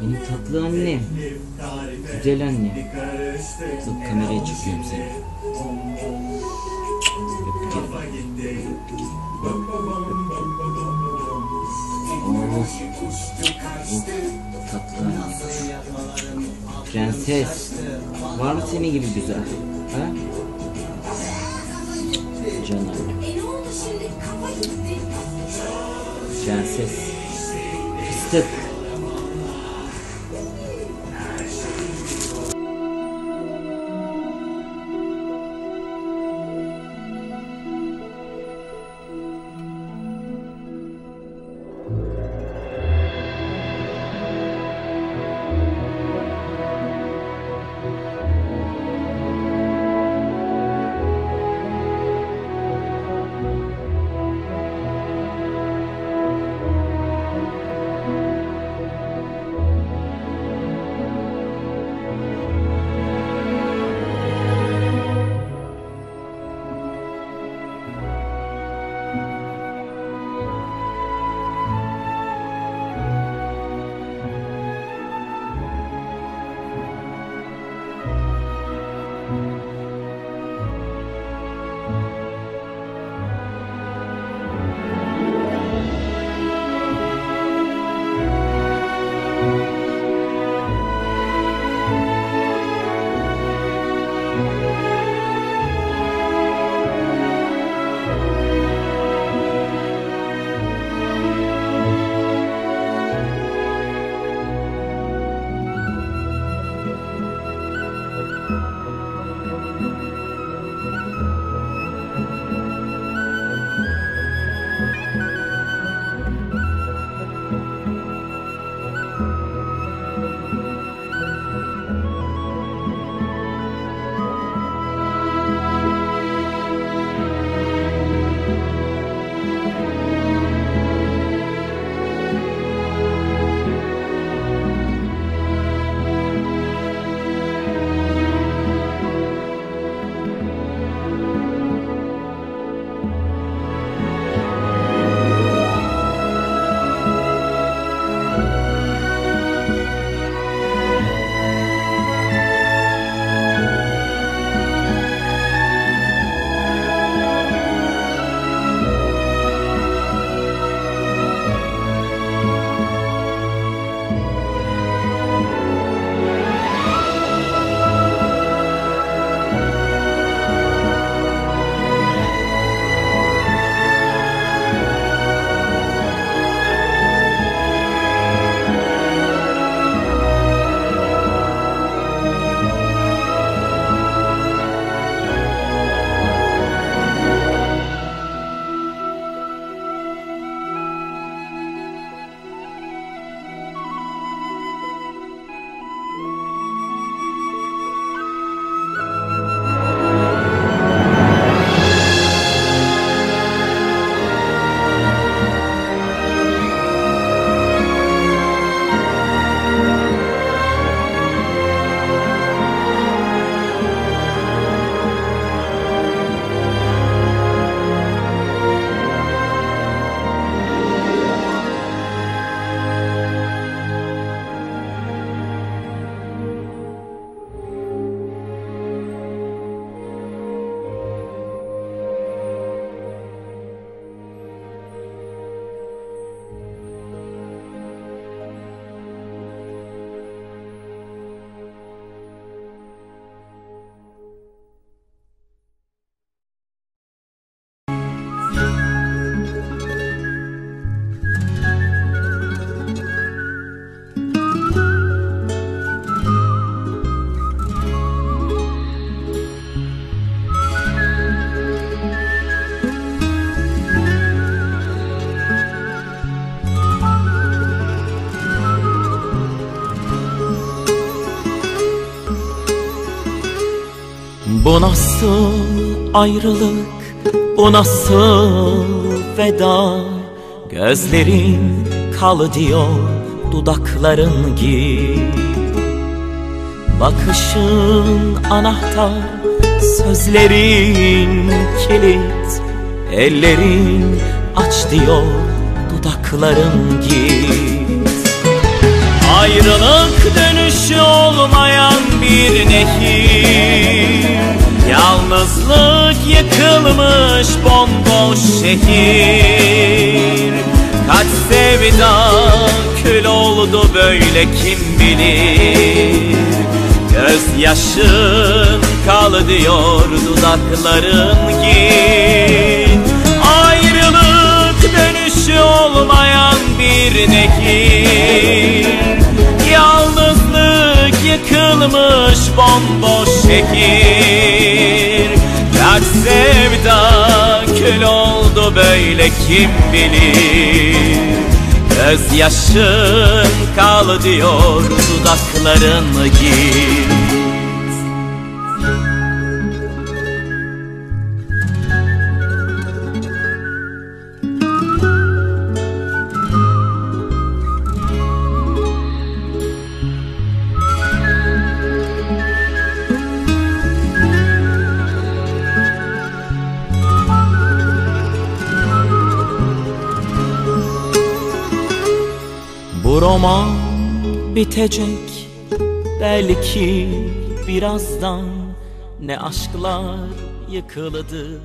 Benim tatlı annem. Güzel annem. Bak kameraya çıkıyorum seni. Tatlı annem. Prenses. Var mı senin gibi güzel? Ha? Canım. Prenses. Fıstık. Bu nasıl ayrılık, bu nasıl veda? Gözlerin kal diyor, dudakların gir. Bakışın anahtar, sözlerin kilit. Ellerin aç diyor, dudakların git Ayrılık dönüşü olmayan bir nehir. Yalnızlık yıkılmış bomboş şehir. Kaç sevda kül oldu böyle kim bilir? Gözyaşın kal diyor dudakların git yıkılmış bomboş şehir. Kaç sevda kül oldu böyle kim bilir? Gözyaşın kal diyor dudakların git Bu roman bitecek belki birazdan. Ne aşklar yıkıldı